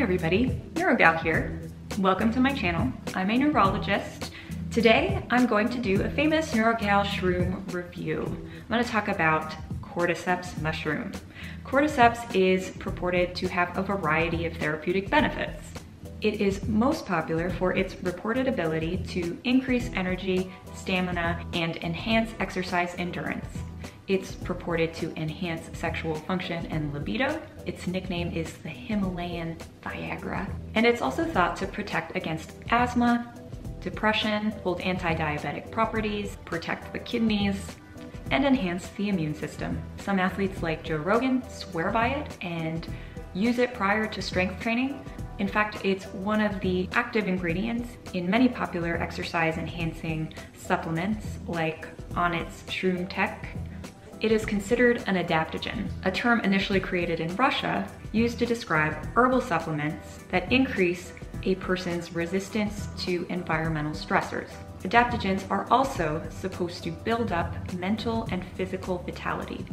everybody, NeuroGal here. Welcome to my channel. I'm a neurologist. Today, I'm going to do a famous NeuroGal shroom review. I'm gonna talk about cordyceps mushroom. Cordyceps is purported to have a variety of therapeutic benefits. It is most popular for its reported ability to increase energy, stamina, and enhance exercise endurance. It's purported to enhance sexual function and libido. Its nickname is the Himalayan Viagra. And it's also thought to protect against asthma, depression, hold anti-diabetic properties, protect the kidneys, and enhance the immune system. Some athletes like Joe Rogan swear by it and use it prior to strength training. In fact, it's one of the active ingredients in many popular exercise enhancing supplements like Onnit's Shroom Tech it is considered an adaptogen, a term initially created in Russia used to describe herbal supplements that increase a person's resistance to environmental stressors. Adaptogens are also supposed to build up mental and physical vitality.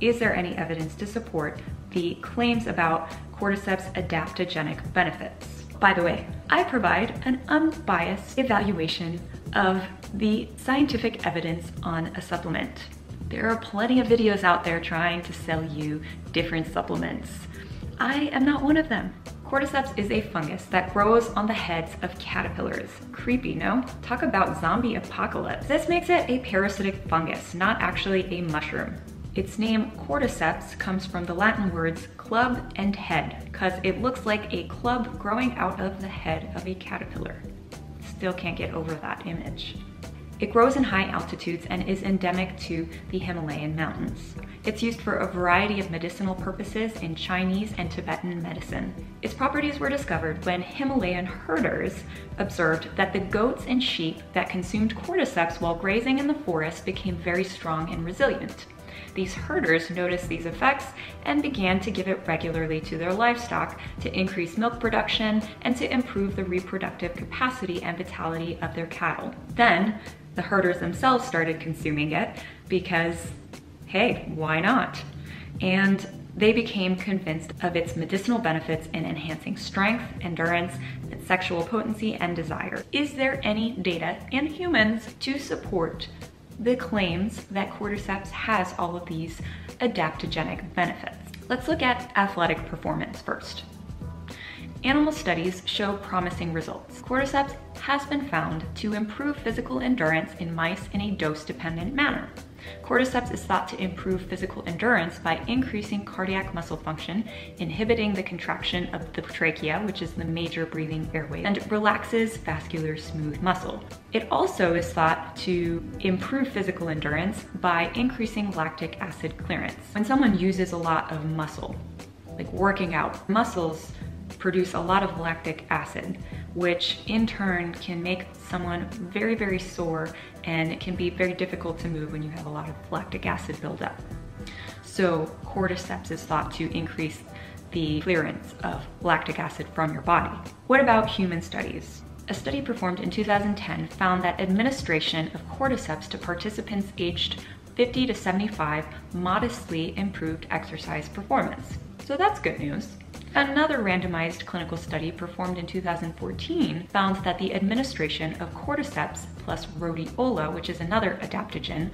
Is there any evidence to support the claims about cordyceps adaptogenic benefits? By the way, I provide an unbiased evaluation of the scientific evidence on a supplement. There are plenty of videos out there trying to sell you different supplements. I am not one of them. Cordyceps is a fungus that grows on the heads of caterpillars. Creepy, no? Talk about zombie apocalypse. This makes it a parasitic fungus, not actually a mushroom. Its name, cordyceps, comes from the Latin words club and head, because it looks like a club growing out of the head of a caterpillar. Still can't get over that image. It grows in high altitudes and is endemic to the Himalayan mountains. It's used for a variety of medicinal purposes in Chinese and Tibetan medicine. Its properties were discovered when Himalayan herders observed that the goats and sheep that consumed cordyceps while grazing in the forest became very strong and resilient. These herders noticed these effects and began to give it regularly to their livestock to increase milk production and to improve the reproductive capacity and vitality of their cattle. Then, the herders themselves started consuming it because, hey, why not? And they became convinced of its medicinal benefits in enhancing strength, endurance, sexual potency, and desire. Is there any data in humans to support the claims that cordyceps has all of these adaptogenic benefits? Let's look at athletic performance first. Animal studies show promising results. Cordyceps has been found to improve physical endurance in mice in a dose-dependent manner. Cordyceps is thought to improve physical endurance by increasing cardiac muscle function, inhibiting the contraction of the trachea, which is the major breathing airway, and relaxes vascular smooth muscle. It also is thought to improve physical endurance by increasing lactic acid clearance. When someone uses a lot of muscle, like working out, muscles produce a lot of lactic acid, which in turn can make someone very, very sore and it can be very difficult to move when you have a lot of lactic acid buildup. So cordyceps is thought to increase the clearance of lactic acid from your body. What about human studies? A study performed in 2010 found that administration of cordyceps to participants aged 50 to 75 modestly improved exercise performance. So that's good news. Another randomized clinical study performed in 2014 found that the administration of cordyceps plus rhodiola, which is another adaptogen,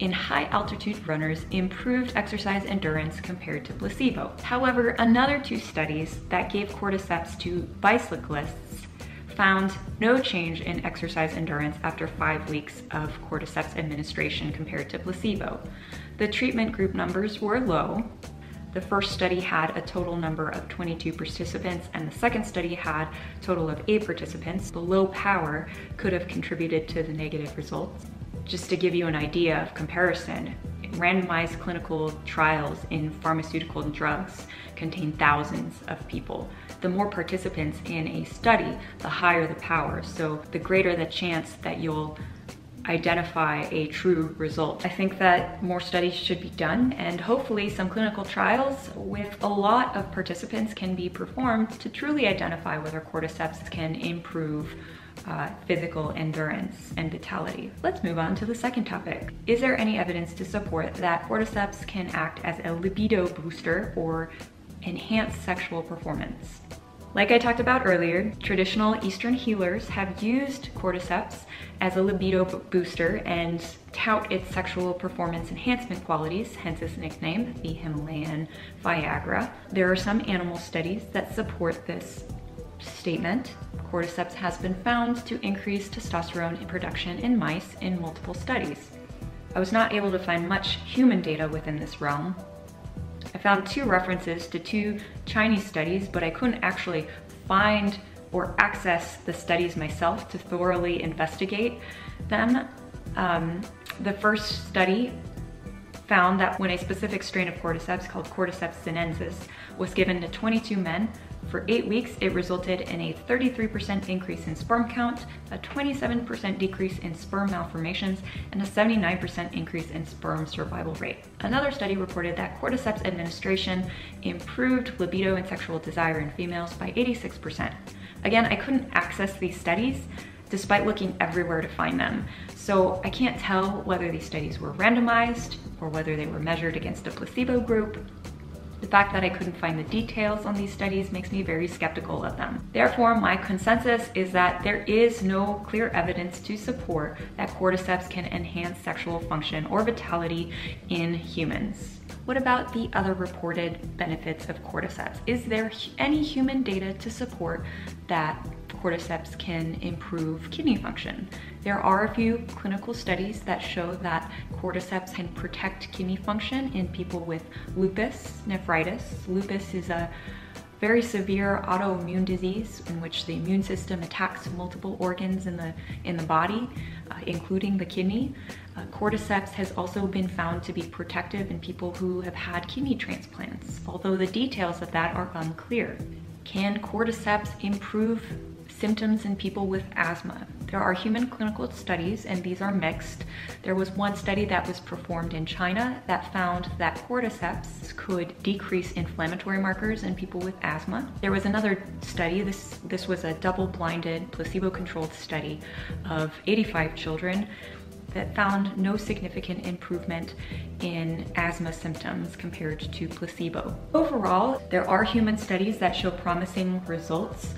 in high altitude runners improved exercise endurance compared to placebo. However, another two studies that gave cordyceps to bicyclists found no change in exercise endurance after five weeks of cordyceps administration compared to placebo. The treatment group numbers were low, the first study had a total number of 22 participants and the second study had a total of eight participants. The low power could have contributed to the negative results. Just to give you an idea of comparison, randomized clinical trials in pharmaceutical drugs contain thousands of people. The more participants in a study, the higher the power. So the greater the chance that you'll identify a true result. I think that more studies should be done and hopefully some clinical trials with a lot of participants can be performed to truly identify whether cordyceps can improve uh, physical endurance and vitality. Let's move on to the second topic. Is there any evidence to support that cordyceps can act as a libido booster or enhance sexual performance? Like I talked about earlier, traditional Eastern healers have used cordyceps as a libido booster and tout its sexual performance enhancement qualities, hence its nickname, the Himalayan Viagra. There are some animal studies that support this statement. Cordyceps has been found to increase testosterone production in mice in multiple studies. I was not able to find much human data within this realm, I found two references to two Chinese studies, but I couldn't actually find or access the studies myself to thoroughly investigate them. Um, the first study found that when a specific strain of cordyceps called Cordyceps sinensis was given to 22 men for eight weeks, it resulted in a 33% increase in sperm count, a 27% decrease in sperm malformations, and a 79% increase in sperm survival rate. Another study reported that cordyceps administration improved libido and sexual desire in females by 86%. Again, I couldn't access these studies despite looking everywhere to find them. So I can't tell whether these studies were randomized or whether they were measured against a placebo group the fact that I couldn't find the details on these studies makes me very skeptical of them. Therefore, my consensus is that there is no clear evidence to support that cordyceps can enhance sexual function or vitality in humans. What about the other reported benefits of cordyceps? Is there any human data to support that cordyceps can improve kidney function. There are a few clinical studies that show that cordyceps can protect kidney function in people with lupus nephritis. Lupus is a very severe autoimmune disease in which the immune system attacks multiple organs in the, in the body, uh, including the kidney. Uh, cordyceps has also been found to be protective in people who have had kidney transplants, although the details of that are unclear. Can cordyceps improve symptoms in people with asthma. There are human clinical studies and these are mixed. There was one study that was performed in China that found that cordyceps could decrease inflammatory markers in people with asthma. There was another study, this, this was a double-blinded placebo-controlled study of 85 children that found no significant improvement in asthma symptoms compared to placebo. Overall, there are human studies that show promising results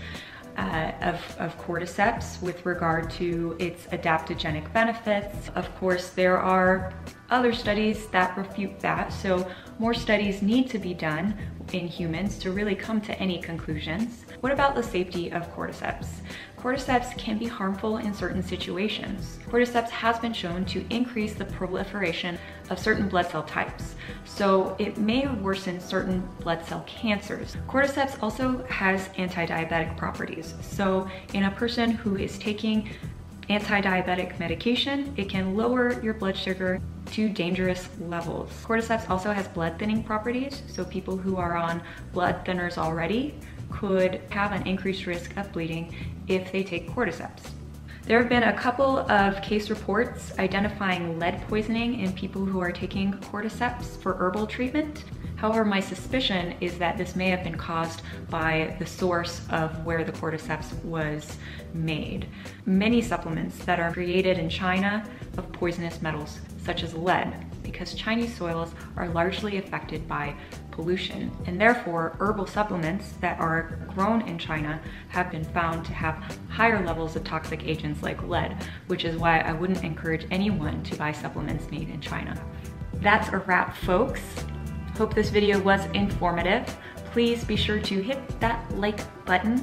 uh, of, of cordyceps with regard to its adaptogenic benefits. Of course, there are other studies that refute that, so more studies need to be done in humans to really come to any conclusions. What about the safety of cordyceps? Cordyceps can be harmful in certain situations. Cordyceps has been shown to increase the proliferation of certain blood cell types, so it may worsen certain blood cell cancers. Cordyceps also has anti-diabetic properties, so in a person who is taking anti-diabetic medication, it can lower your blood sugar to dangerous levels. Cordyceps also has blood thinning properties, so people who are on blood thinners already could have an increased risk of bleeding if they take cordyceps. There have been a couple of case reports identifying lead poisoning in people who are taking cordyceps for herbal treatment. However, my suspicion is that this may have been caused by the source of where the cordyceps was made. Many supplements that are created in China of poisonous metals, such as lead, because Chinese soils are largely affected by pollution, and therefore herbal supplements that are grown in China have been found to have higher levels of toxic agents like lead, which is why I wouldn't encourage anyone to buy supplements made in China. That's a wrap, folks. Hope this video was informative. Please be sure to hit that like button